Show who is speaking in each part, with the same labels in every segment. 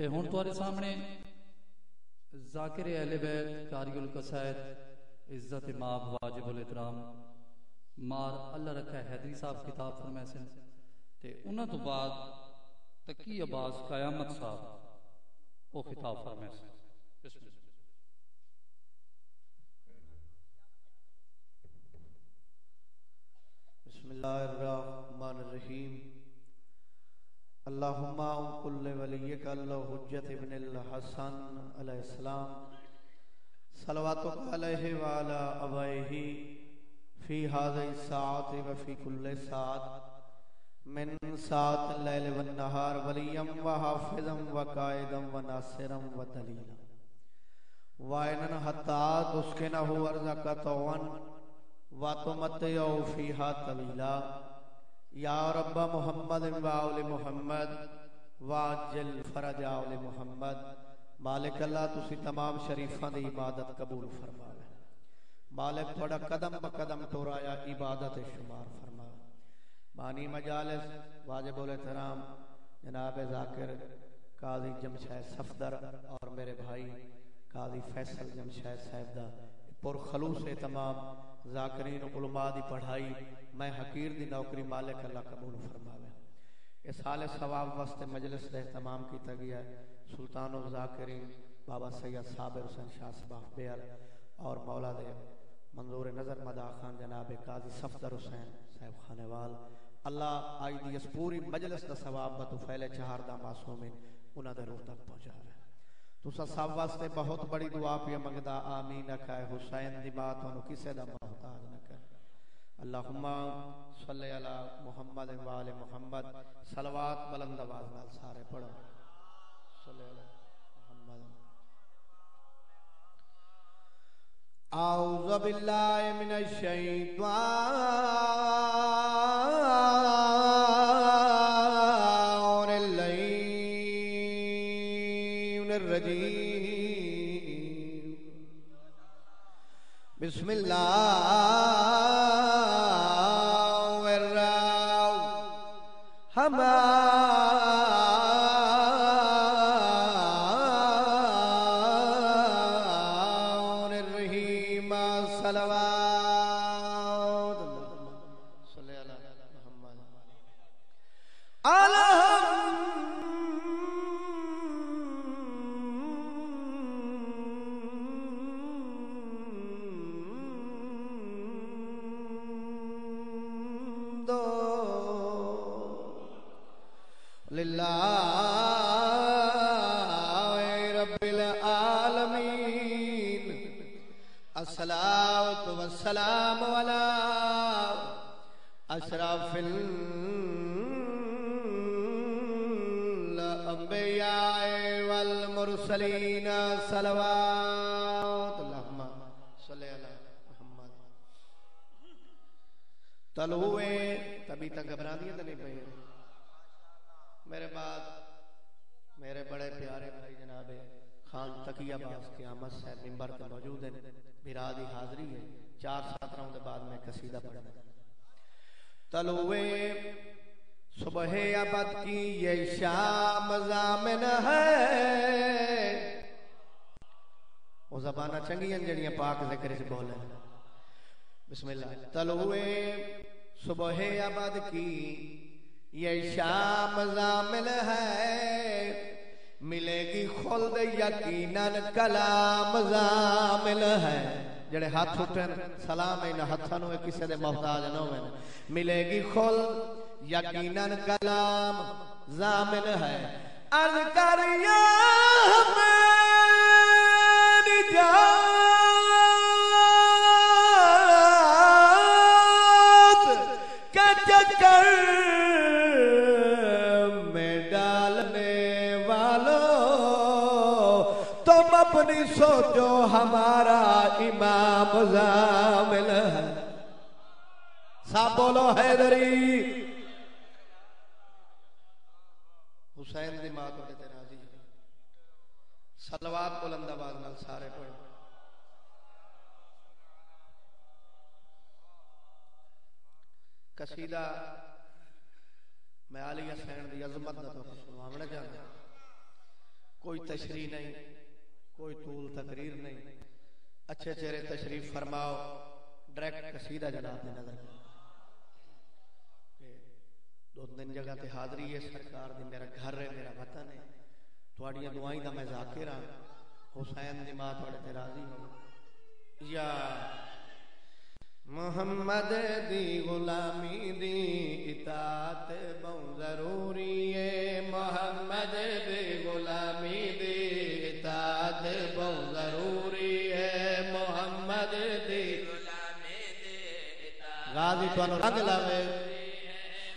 Speaker 1: اے ہون توارے سامنے ذاکر اہل بیت کاری القصائد، عزت ماب واجب الاحترام، مار اللہ رکھا ہے حیدری صاحب کتاب فرمائے سے تے انہاں تو بعد تقی عباس قیامت صاحب وہ خطاب فرمائے سے بسم اللہ۔
Speaker 2: بسم اللہ الرحمن الرحیم۔ اللہم کل ولیک اللہ حجت ابن الحسن علیہ السلام صلواتک علیہ وعلا ابائہی فی حاضر ساعت و فی کل ساعت من ساعت اللیل والنہار ولیم و حافظم و قائدم و ناصرم و دلیلم وائنن حتی تسکنہو ارزقتون وَتُمَتِّعُ فِيهَا طَوِيلًا یا رب محمد وآل محمد، واجل فرج آل محمد. مالک اللہ، تسی تمام شریفاں دی عبادت قبول فرماوے. مالک تھوڑا قدم با بقدم ٹورایا عبادت شمار فرماوے. بانی مجالس، واجب الاحترام، جناب ذاکر قاضی جمشید صفدر اور میرے بھائی قاضی فیصل جمشید صاحب دا پر خلوص تمام ذاکرین، علماء دی پڑھائی میں حقیر دی نوکری مالک اللہ قبول فرماوے۔ اس حال ثواب وسط مجلس دے اہتمام کیتا گیا۔ ہے سلطان و ذاکرین بابا سید صابر حسین شاہ صباح بیل اور مولا دے منظور نظر مدا خان جناب قاضی صفدر حسین صاحب خانوال۔ اللہ آئی دی اس پوری مجلس دا ثواب بتو پھیلے چہار دا معصومین انہاں دے روح تک پہنچا رہے تو سا سب واسطے بہت بڑی دعا پیا منگدا، آمین۔ اکھائے حسین دی بات انہوں کسے دا محتاج نہ اللہم صلی علی محمد و آل محمد، صلوات بلند آواز نال سارے پڑھو۔ صلی علی محمد۔ اعوذ باللہ من الشیطان اللعین الرجیم۔ بسم اللہ۔ الرحمن الرحیم صلوات صلی اللہ محمد الحمد لله رب العالمين الصلاة والسلام على أشرف الأنبياء والمرسلين صلوات اللهم صل على محمد۔ تلوے، تبھی تک گھبرا دیا تو نہیں پہ میرے بعد میرے بڑے پیارے بھائی جناب خان تقیہ باز قیامت سے ممبر پہ موجود ہیں برادی حاضری ہے، چار سات راؤں کے بعد میں قصیدہ پڑھنا تلوے صبح ابد کی یہ شام زامن ہے۔ وہ زبانہ چنگی ہیں جڑیاں پاک ذکر سے بولے بسم اللہ۔ تلوے صبح ابد کی یہ شام زامل ہے۔ ملے گی خلد یقیناً کلام زامل ہے۔ جڑے ہاتھ اٹھن سلام ان ہاتھوں کسی دے محتاج نہ ہوئے ملے گی خلد یقیناً کلام زامل ہے۔ عرض کریا میری تم سوچو ہمارا امام زامل ہے۔ سب بولو، حیدری۔ حسین دی ماں تو کہتے راضی سلوات بلند آواز نال سارے پڑھو قصیدہ میں علی حسین دی عظمت دا تو سنواونا چاہتا۔ کوئی تشریح نہیں۔ کوئی طول تقریر نہیں۔ اچھے چہرے تشریف فرماؤ۔ ڈائریکٹ قصیدہ جناب دی نظر دو دن جگہ تے حاضری ہے، سرکار دی، میرا گھر ہے، میرا وطن ہے۔ تھوڑیاں دعائیں دا میں ذاکر ہاں۔ حسین دی ماں تھوڑے تے راضی ہو۔ یا محمد دی غلامی دی اطاعت بہت ضروری ہے۔ غازی تو رنگ لاوے۔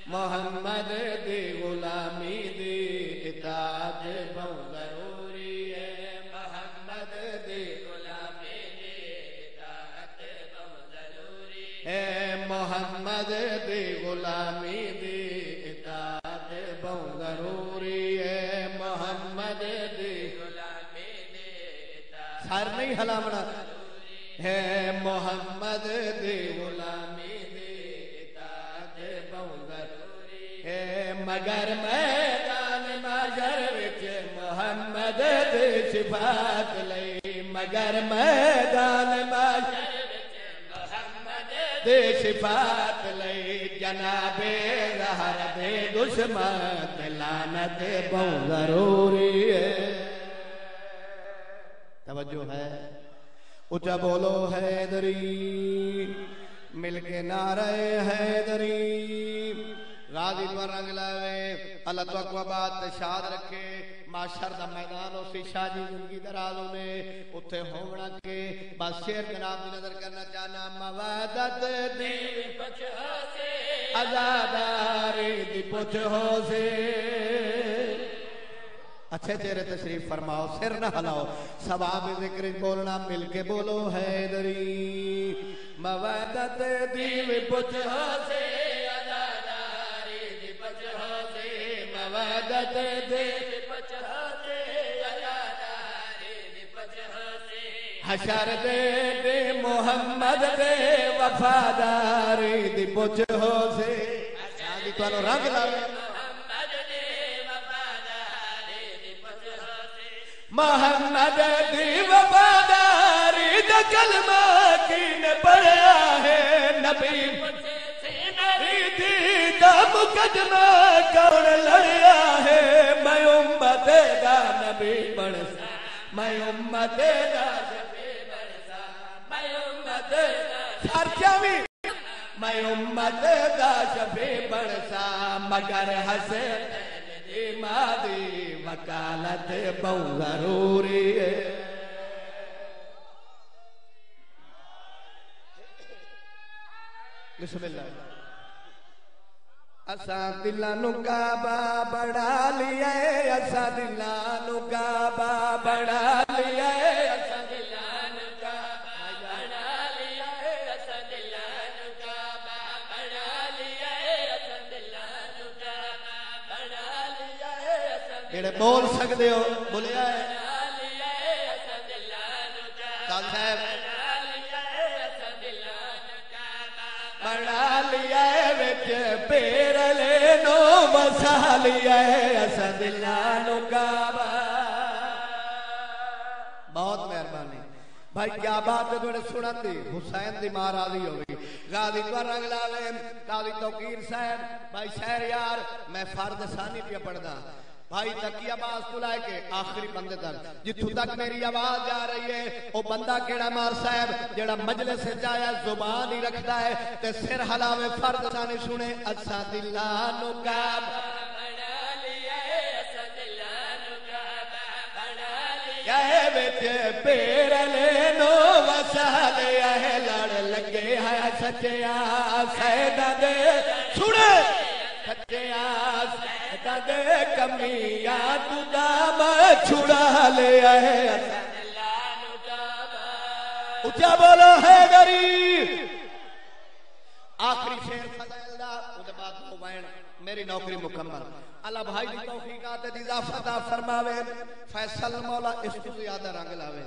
Speaker 2: محمد دی غلامی دی اطاعت بہت ضروری ہے۔ محمد دی غلامی دی اطاعت بہت ضروری ہے۔ محمد دی غلامی دی اطاعت بہت ضروری ہے۔ محمد دی غلامی دی اطاعت سر نہیں ہے۔ محمد صفات لئی، مگر میدان مگر دے صفات لئی، جناب زہر دے دشمن لعنت بہت ضروری ہے۔ توجہ ہے۔ اچھا بولو، حیدری۔ مل کے نعرہ حیدری۔ راضی تو رنگ لائے اللہ تو اکوا بات شاد رکھے۔ معاشر دا میدان اسی شاہ جی زندگی درازوں نے اتھے ہونا کے بس شیر جناب دی نظر کرنا چاہنا موادت دی پچھ ہو سے ازاداری دی پچھ ہو سے اچھے چہرے تشریف فرماؤ، سر نہ ہلاؤ، ثواب ذکر بولنا مل کے بولو، حیدری۔ موادت دی پچھ ہو سے ازاداری دی پچھ ہو سے موادت دی حشر دے دے محمد دے وفاداری دی پوچھ ہو سے آدھی تو انو رنگ لگے محمد دی وفاداری دا کلمہ کی نے پڑھا ہے نبی دی دا مقدمہ کون لڑیا ہے میں امت اسان بڙا ليا اسان دلا نڪا بول سکدے ہو؟ بولیا ہے۔ صاحب بڑھا لیا ہے وچ پیر لے نو بسا لیا اسا دلانو کعبہ بہت مہربانی۔ بھائی کیا بات ہے تھوڑے سنن دی حسین دی ماں راضی ہوگی غازی تو رنگ لاوے قاضی توقیر صاحب بھائی شہر یار میں فرد ثانی پہ پڑھنا بھائی تکی آواز تو لائے کے آخری بندے تک۔ جتھو تک میری آواز جا رہی ہے او بندہ کیڑا مار صاحب، جیڑا مجلس سے جایا زبان ہی رکھتا ہے تے سر حلاوے فرد ثانی سنے اچھا دلانو کعب۔ کہے بیٹے پیر لینو وسا لیا ہے لڑ لگے ہے سچیا سیدہ دے۔ سنے سچیا سیدہ دے کمیا چھڑا لیا ہے اچھا بولو، ہے آخری شیر فضائل دا بعد میری نوکری مکمل۔ اللہ بھائی دی توفیقات دی اضافت فرماوے۔ فیصل مولا اس کو زیادہ رنگ لاوے۔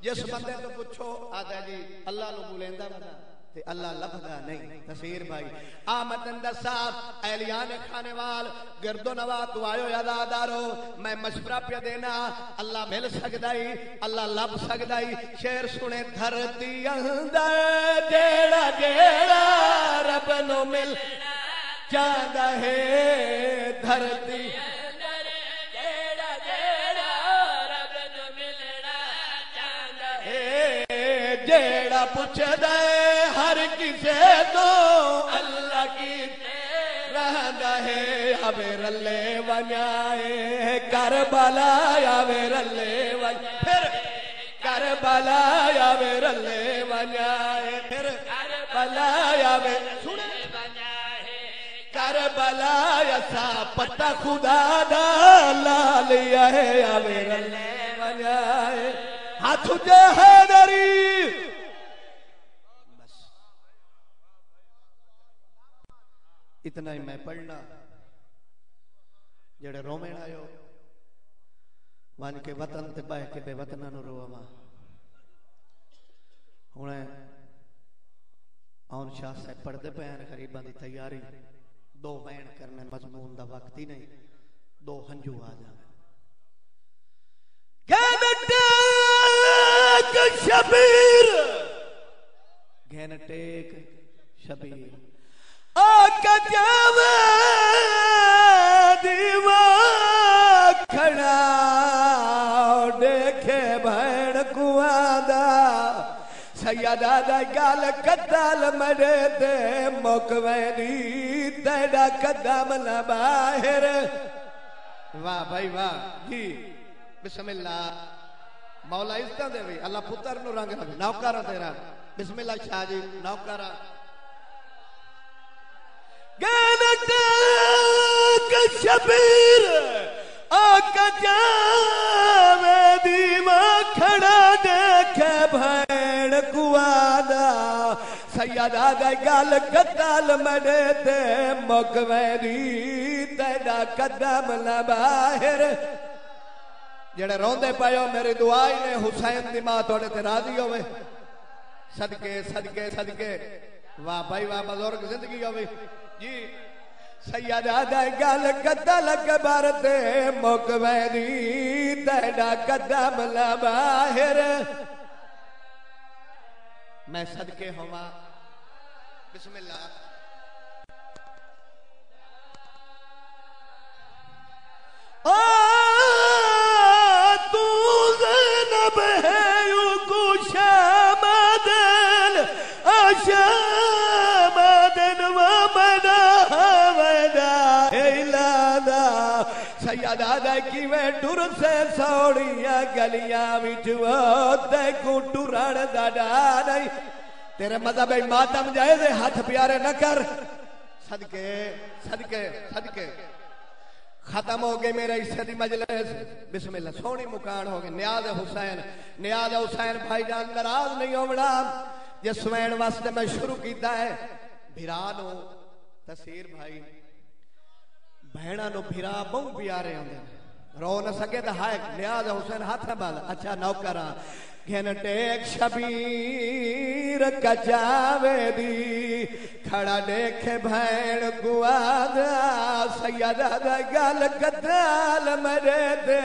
Speaker 2: جس بندے تو پوچھو، آتا جی اللہ نو بولیندا بندہ۔ تے اللہ لبدا نہیں۔ تصویر بھائی۔ آمد اندسا اہلیان کھانے وال۔ گرد و نوا، تو آئو یادادارو میں مشورہ پہ دینا۔ اللہ مل سکدائی اللہ لب سکدائی شیر سنے، دھرتی اندر جیڑا جیڑا رب نو مل جاندہ ہے۔ دھرتی جیڑا پوچھ دے کسے تو اللہ کی رہندا ہے آوے رلے ونیائے کربلا آوے رلے ون پھر کربلا آوے رلے ونیائے پھر کربلا آوے سنے کربلا ایسا پتہ خدا دا لالیا ہے آوے رلے ونیائے ہاتھ جے حیدری بس اتنا ہی میں پڑھنا۔ جڑے رومین آئیو وان کے وطن تے بہ کے بے وطنہ نو رو اما ہونے آن شاہ سے پڑھ دے پہن غریبان دی تیاری۔ دو بین کرنے مضمون دا وقت ہی نہیں، دو ہنجو آ جانے گھنٹیک شبیر۔ گھنٹیک شبیر۔ آکا جاوے دیوا کھڑا دیکھے بھین کو آدھا سیدہ دا گال قتل مڑے دے مکوینی تیڑا قدم لباہر واہ بھائی واہ جی بسم اللہ مولا عزتہ دے بھی اللہ شبیر آقا جاوے دیما کھڑا دیکھے بھین کوادا سیدہ گئی گال قتل مڑے دے مکویری تیڑا قدم لباہر جڑے روندے پائیو میری دعائی نے حسین دی ماں توڑے تے راضی ہوئے۔ صدقے صدقے صدقے۔ واہ بھائی، واہ بزرگ، زندگی ہوئے جی۔ سیدہ دے گل قتل کبر تے مکویری تیڑا قدم لباہر میں صدقے ہوا بسم اللہ۔ تو سیدہ دا کی میں ڈر سے سوڑیاں گلیاں وچھو تے کو ڈران دا ڈاڑائی تیرے مذہب ماتم جائے دے ہاتھ پیارے نہ کر صدقے صدقے صدقے ختم ہو گئے میرے حصے دی مجلس بسم اللہ سونی مکان ہو گئے نیاز حسین نیاز حسین بھائی جان ناراض نہیں ہونا جس سوین واسطے میں شروع کیتا ہے بھرانو تصیر بھائی بہنا نو بھرا بہت پیارے ہوں رو نہ سکے تو ہائے نیاز حسین ہاتھ نہ بالا اچھا نوکرا گھنٹیک شبیر کچاوے دی کھڑا دیکھے بھین گوادا سیدہ دا گل قتال مرے دے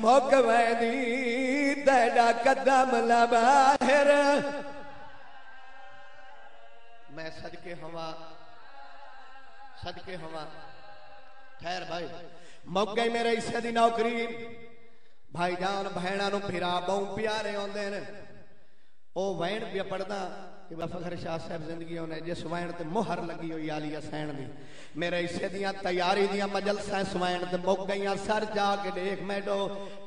Speaker 2: موکوے دی دیڑا قدم لباہر میں صدقے ہوا صدقے ہوا خیر بھائی موک گئی میرے حصے دی نوکری بھائی جان بہنوں پھرا بہو پیارے آدھے او وین پہ پڑھدا کہ فخر شاہ صاحب زندگی ہونے جس وین تے مہر لگی ہوئی علی حسین دی، میرے حصے دیاں تیاری دیاں مجلساں سوین تے مک گئیاں، سر جا کے دیکھ میڈو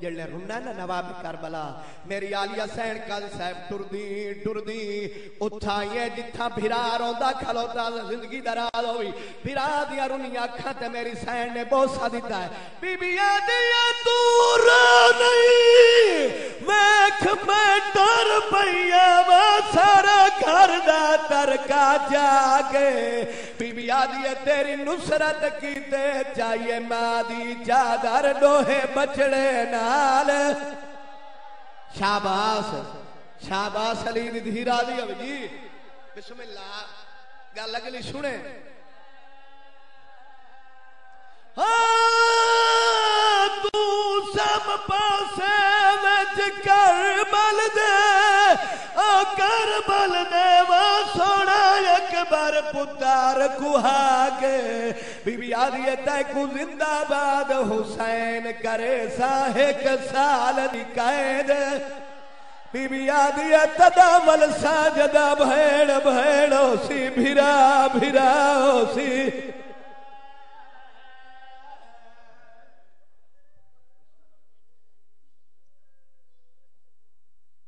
Speaker 2: جڑے رنا نا نواب کربلا، میری علی حسین کل صاحب ٹردی ٹردی اٹھائیے جتھا بھرا روندا کھلوتا، زندگی دراز ہوئی۔ بھرا دیاں رنیاں اکھاں تے میری سین نے بوسا دیتا ہے۔ بی بی دیا دور نہیں، ویکھ میں ڈر پیا وا سارا گھر دا ترکا جاگے بی بی آدھی ہے تیری نصرت کیتے چاہیے ماں دی چادر ڈوہے بچڑے نال۔ شاباس شاباس علی دی دھیرا دی اب جی بسم اللہ، گل اگلی سنے۔ ہاں تو سب پاسے وچ کربل دے۔ او کربل دے وہ سونا اکبر پتار کوہا کے بی بی آدھی تے کو زندہ باد حسین کرے ساہک سال دی قید بی بی آدھی تداول ساجدہ بھیڑ